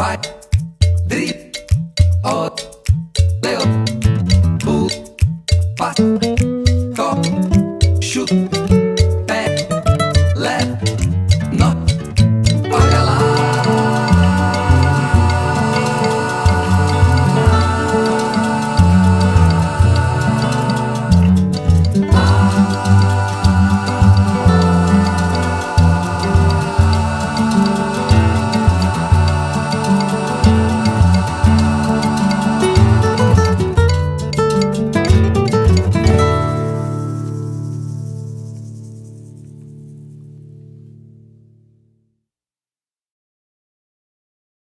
Vai, dri, o, leo, bu, pas.